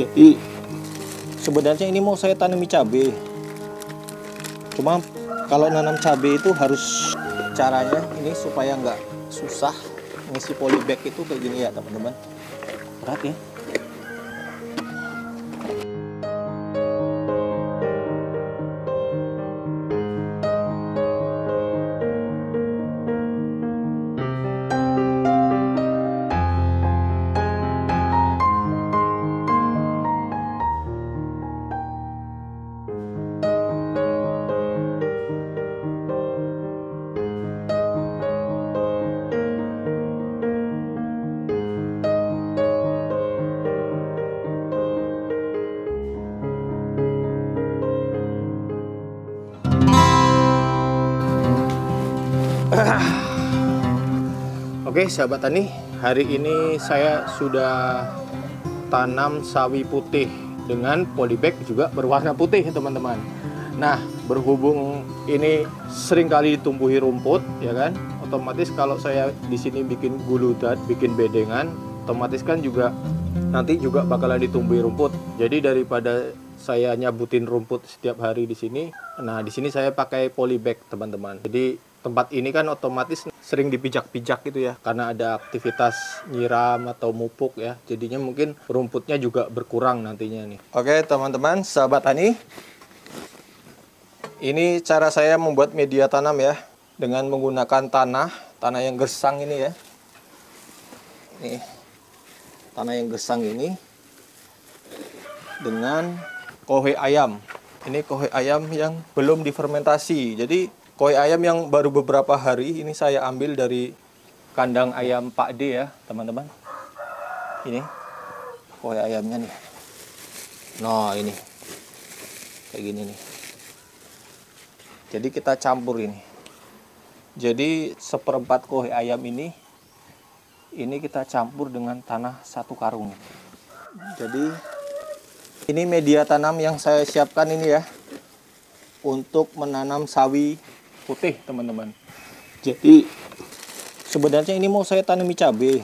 Jadi sebenarnya ini mau saya tanami cabai. Cuma kalau nanam cabai itu harus caranya ini supaya nggak susah ngisi polybag itu kayak gini ya teman-teman. Berat ya. Oke sahabat tani, hari ini saya sudah tanam sawi putih dengan polybag juga berwarna putih teman-teman. Nah berhubung ini sering kali ditumbuhi rumput ya kan, otomatis kalau saya di sini bikin guludat, bikin bedengan, otomatis kan juga nanti juga bakalan ditumbuhi rumput. Jadi daripada saya nyabutin rumput setiap hari di sini, nah di sini saya pakai polybag teman-teman. Jadi tempat ini kan otomatis sering dipijak-pijak gitu ya karena ada aktivitas nyiram atau mupuk ya. Jadinya mungkin rumputnya juga berkurang nantinya nih. Oke teman-teman sahabat tani ini cara saya membuat media tanam ya dengan menggunakan tanah tanah yang gersang ini ya. Nih tanah yang gersang ini dengan kohe ayam. Ini kohe ayam yang belum difermentasi jadi koi ayam yang baru beberapa hari ini saya ambil dari kandang ayam Pak D ya teman-teman. Ini. Koi ayamnya nih. Nah ini. Kayak gini nih. Jadi kita campur ini. Jadi seperempat koi ayam ini ini kita campur dengan tanah satu karung. Jadi ini media tanam yang saya siapkan ini ya untuk menanam sawi putih teman-teman. Jadi sebenarnya ini mau saya tanami cabai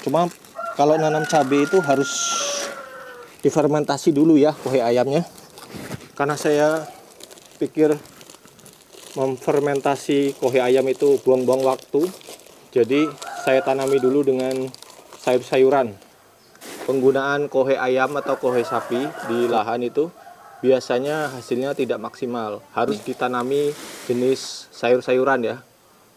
cuma kalau nanam cabai itu harus difermentasi dulu ya kohe ayamnya. Karena saya pikir memfermentasi kohe ayam itu buang-buang waktu. Jadi saya tanami dulu dengan sayur-sayuran. Penggunaan kohe ayam atau kohe sapi di lahan itu biasanya hasilnya tidak maksimal. Harus ditanami jenis sayur-sayuran ya.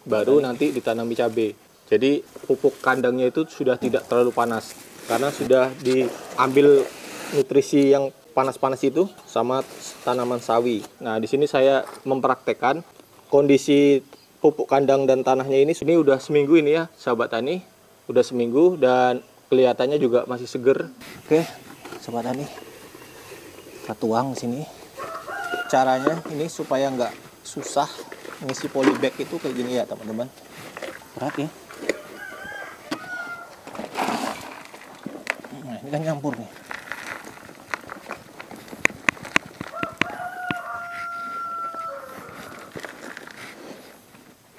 Baru nanti ditanami cabai. Jadi pupuk kandangnya itu sudah tidak terlalu panas karena sudah diambil nutrisi yang panas-panas itu sama tanaman sawi. Nah, di sini saya mempraktekkan kondisi pupuk kandang dan tanahnya ini ini udah seminggu ini ya, sahabat tani. Udah seminggu dan kelihatannya juga masih seger. Oke, sahabat tani kita tuang sini. Caranya ini supaya nggak susah ngisi polybag itu kayak gini ya teman-teman. Berat ya. Nah ini kan nyampur nih.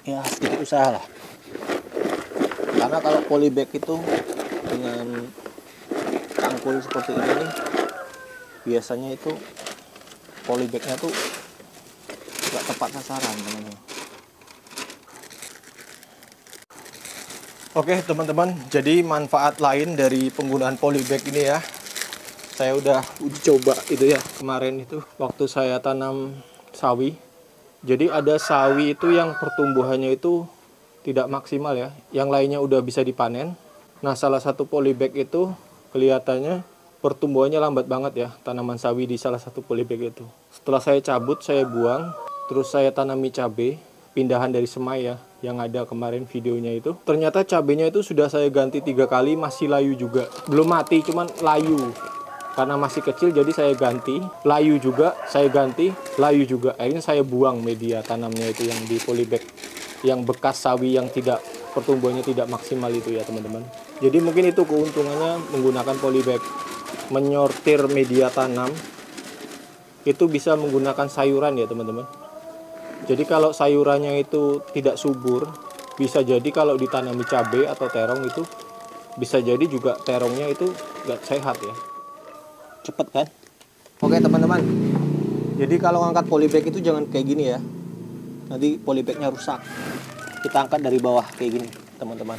Ya sedikit usaha lah. Karena kalau polybag itu dengan cangkul seperti ini nih biasanya itu polybagnya tuh nggak tepat sasaran teman-teman Oke teman-teman, jadi manfaat lain dari penggunaan polybag ini ya, saya udah uji coba itu ya kemarin itu waktu saya tanam sawi. Jadi ada sawi itu yang pertumbuhannya itu tidak maksimal ya, yang lainnya udah bisa dipanen. Nah salah satu polybag itu kelihatannya pertumbuhannya lambat banget ya tanaman sawi di salah satu polybag itu. Setelah saya cabut, saya buang, terus saya tanami cabai, pindahan dari semai ya, yang ada kemarin videonya itu. Ternyata cabenya itu sudah saya ganti tiga kali, masih layu juga. Belum mati, cuman layu. Karena masih kecil, jadi saya ganti. Layu juga, saya ganti, layu juga. Akhirnya saya buang media tanamnya itu yang di polybag. Yang bekas sawi yang tidak pertumbuhannya tidak maksimal itu ya teman-teman. Jadi mungkin itu keuntungannya menggunakan polybag menyortir media tanam itu bisa menggunakan sayuran ya teman-teman. Jadi kalau sayurannya itu tidak subur bisa jadi kalau ditanami cabai atau terong itu bisa jadi juga terongnya itu nggak sehat ya. Cepet kan? Oke teman-teman. Jadi kalau ngangkat polybag itu jangan kayak gini ya. Nanti polybagnya rusak. Kita angkat dari bawah kayak gini teman-teman.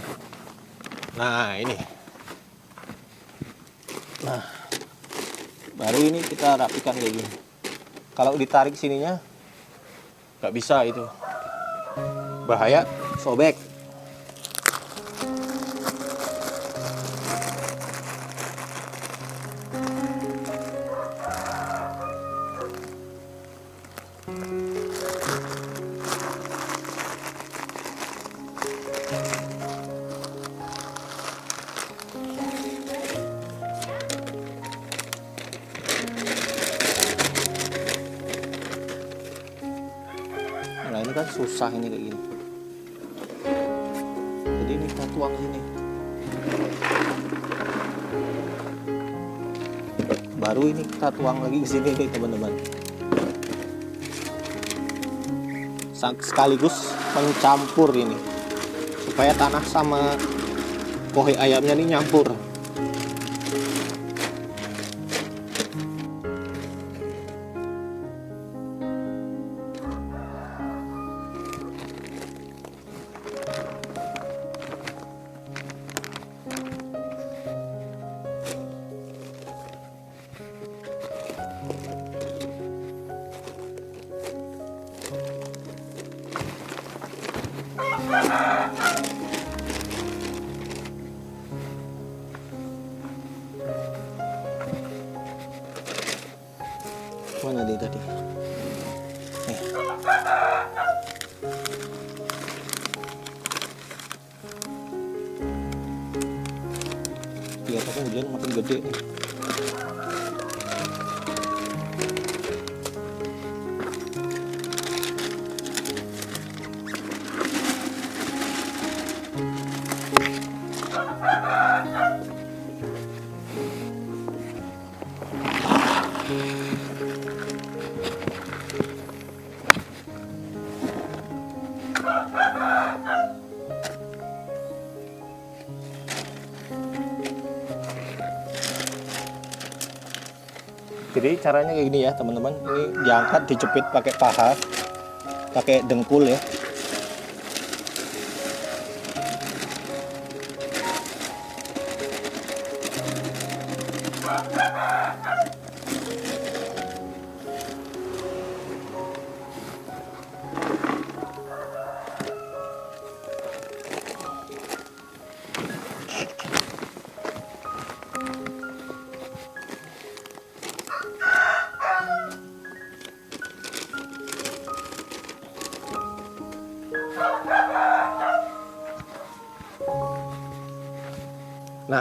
Nah ini. Nah baru ini kita rapikan kayak gini. Kalau ditarik sininya nggak bisa itu. Bahaya. Sobek susah ini kayak gini. Jadi ini kita tuang sini baru ini kita tuang lagi ke sini teman-teman. Sekaligus mencampur ini supaya tanah sama kohe ayamnya ini nyampur jadi caranya kayak gini ya teman-teman. Ini diangkat dicepit pakai paha pakai dengkul ya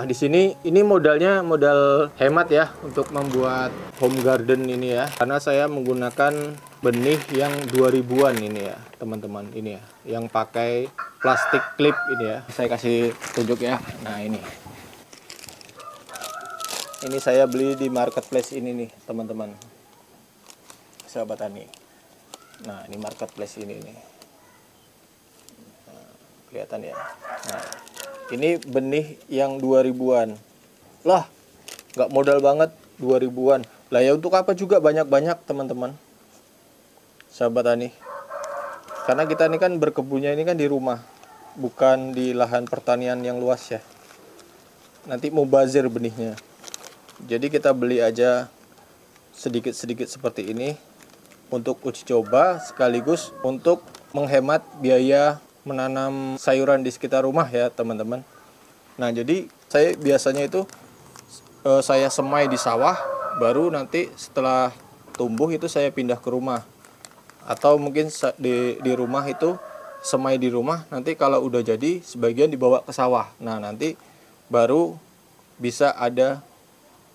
di sini ini modalnya modal hemat ya untuk membuat home garden ini ya. Karena saya menggunakan benih yang 2000-an ini ya, teman-teman. Ini ya, yang pakai plastik clip ini ya. Saya kasih tunjuk ya. Nah, ini. Ini saya beli di marketplace ini nih, teman-teman. Sahabat tani. Nah, ini marketplace ini nih. Nah, kelihatan ya. Nah, ini benih yang 2000-an lah nggak modal banget 2000-an lah ya untuk apa juga banyak-banyak teman-teman? Sahabat tani karena kita ini kan berkebunnya ini kan di rumah bukan di lahan pertanian yang luas ya. Nanti mau bazir benihnya. Jadi kita beli aja sedikit-sedikit seperti ini untuk uji coba sekaligus untuk menghemat biaya menanam sayuran di sekitar rumah ya teman-teman. Nah jadi saya biasanya itu eh, saya semai di sawah, baru nanti setelah tumbuh itu saya pindah ke rumah. Atau mungkin di di rumah itu semai di rumah, nanti kalau udah jadi sebagian dibawa ke sawah. Nah nanti baru bisa ada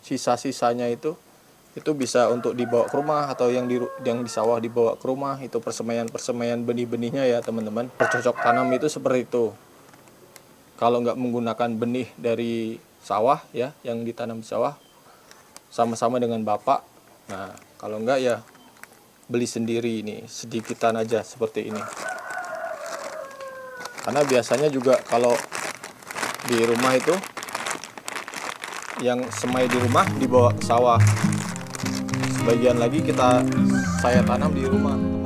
sisa-sisanya itu itu bisa untuk dibawa ke rumah atau yang di yang di sawah dibawa ke rumah. Itu persemaian persemaian benih-benihnya ya teman-teman. Bercocok tanam itu seperti itu. Kalau nggak menggunakan benih dari sawah ya yang ditanam di sawah sama-sama dengan bapak. Nah kalau nggak ya beli sendiri ini sedikitan aja seperti ini. Karena biasanya juga kalau di rumah itu yang semai di rumah dibawa ke sawah sebagian lagi kita saya tanam di rumah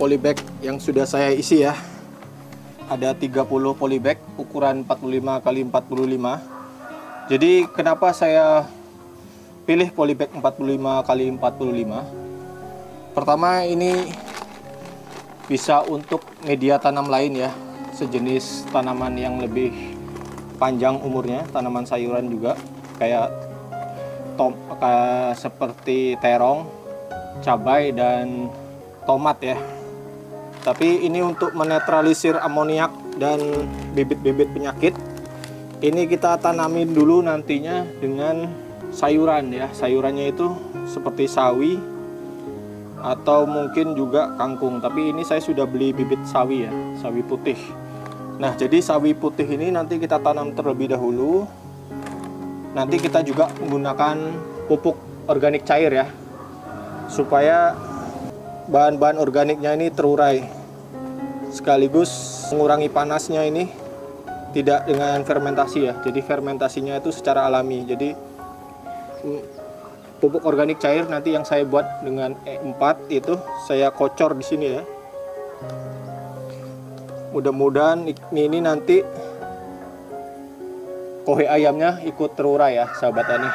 polybag yang sudah saya isi ya. Ada 30 polybag ukuran 45 kali 45 Jadi kenapa saya pilih polybag 45 kali 45 Pertama ini bisa untuk media tanam lain ya. Sejenis tanaman yang lebih panjang umurnya Tanaman sayuran juga. Kayak tom, kayak seperti terong cabai dan tomat ya. Tapi ini untuk menetralisir amoniak dan bibit-bibit penyakit. Ini kita tanamin dulu nantinya dengan sayuran ya. Sayurannya itu seperti sawi atau mungkin juga kangkung. Tapi ini saya sudah beli bibit sawi ya, sawi putih. Nah, jadi sawi putih ini nanti kita tanam terlebih dahulu. Nanti kita juga menggunakan pupuk organik cair ya supaya bahan-bahan organiknya ini terurai. Sekaligus mengurangi panasnya ini tidak dengan fermentasi ya. Jadi fermentasinya itu secara alami. Jadi mm, pupuk organik cair nanti yang saya buat dengan E4 itu saya kocor di sini ya. Mudah-mudahan ini nanti kohe ayamnya ikut terurai ya sahabat tani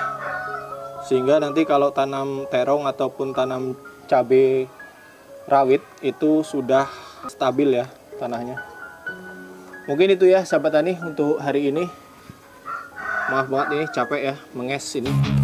sehingga nanti kalau tanam terong ataupun tanam cabai rawit itu sudah stabil ya tanahnya. Mungkin itu ya sahabat tani untuk hari ini. Maaf banget ini capek ya menges ini